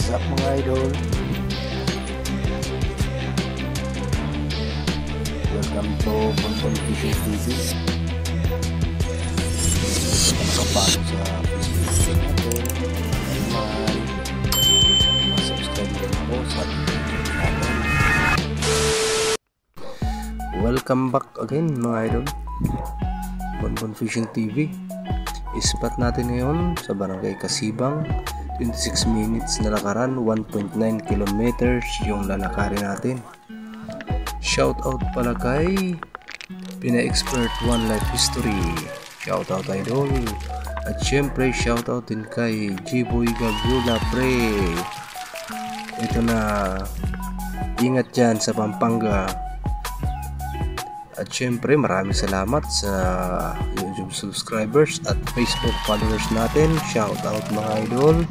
What's up mga idol? Welcome to Bonton Fishing TV. Kapapalo sa Facebook page natin. Naman, subscribe din. Welcome back again mga idol. Bonbon Fishing TV. Ispat natin ngayon sa Barangay Kasibang. 26 minutes na lakaran 1.9 kilometers yung lalakarin natin. Shout out pala kay Pina Expert One Life History. Shout out idol. At syempre shout out din kay G-Boy Gagula pre. Ito na. Ingat dyan sa Pampanga at syempre maraming salamat sa YouTube subscribers at Facebook followers natin. Shout out mga idol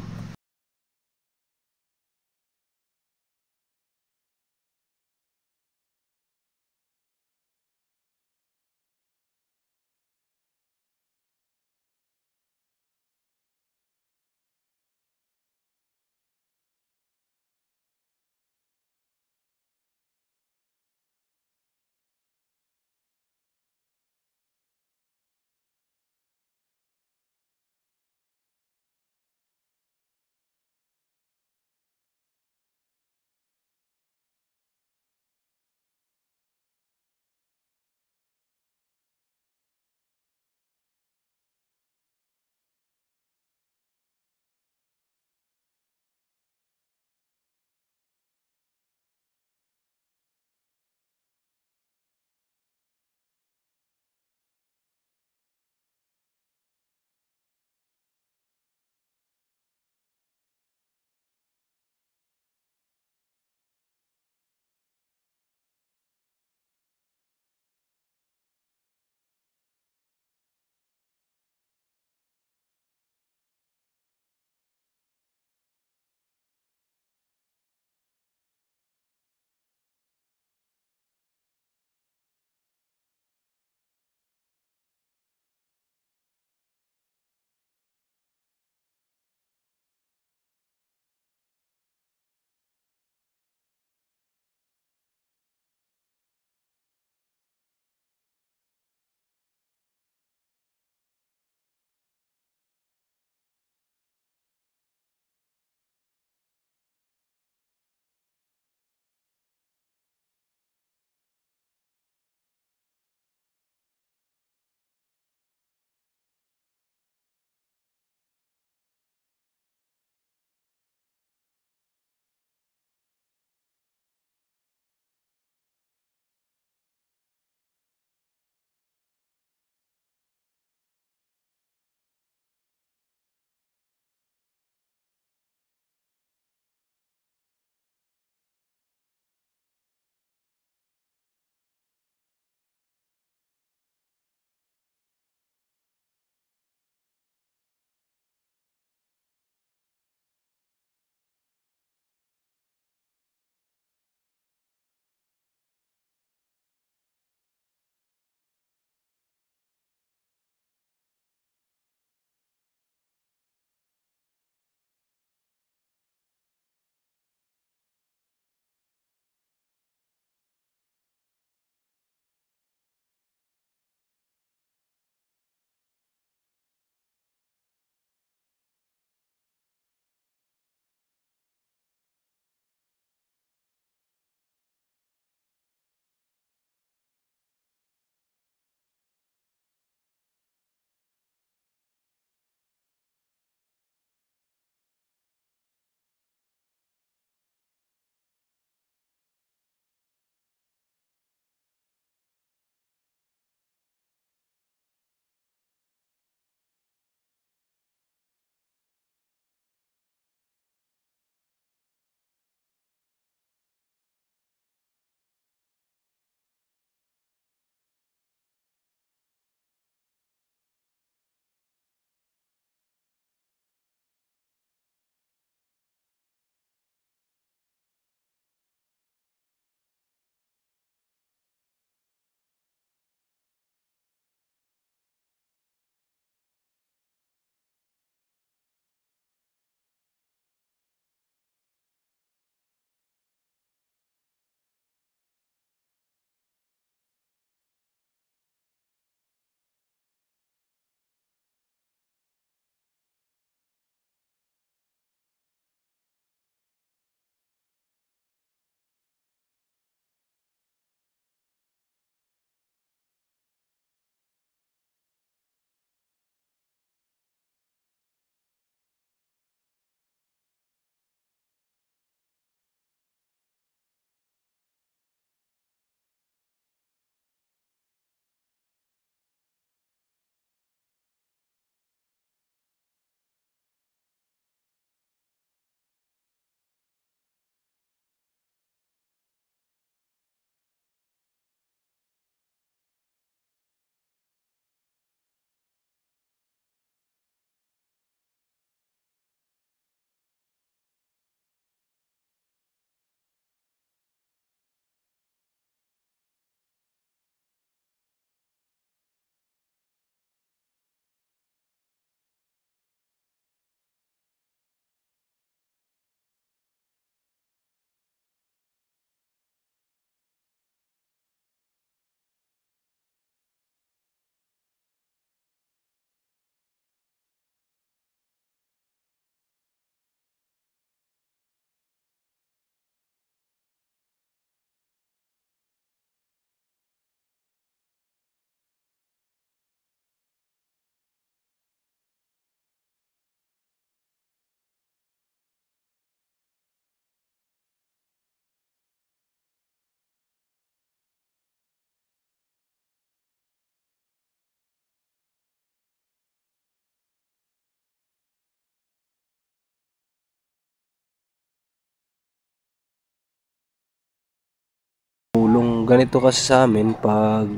ganito kasi sa amin pag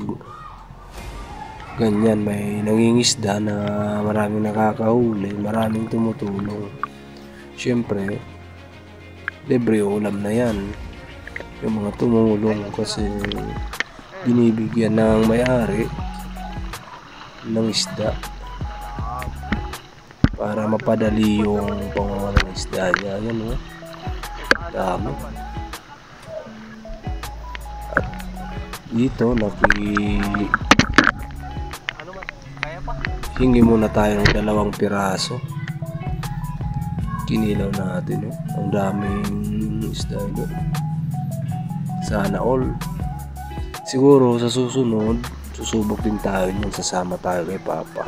ganyan may nangingisda na maraming nakakahuli, maraming tumutulong. Siyempre, libre ulam na yan. Yung mga tumulong kasi binibigyan ng may-ari ng isda para mapadali yung pangunguha ng isda niya. Yan o. Dami. Dito, naki hingi muna tayo ng dalawang piraso. Kinilaw natin eh. Ang daming isda ito. Sana all. Siguro sa susunod, susubok din tayo niyan. Sasama tayo kay Papa.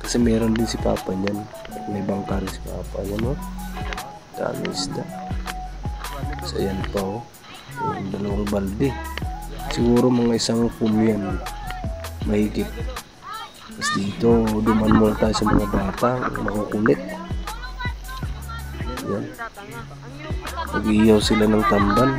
Kasi meron din si Papa niyan. May bangka rin si Papa. Yan o. Dami isda. So yan pa o. Yung dalawang balde. Siguro mga isang kumyan. Mahigit. Tapos dito, duman muna tayo sa mga bata. Makukulit. Yan. Nag-iyaw sila ng tamban.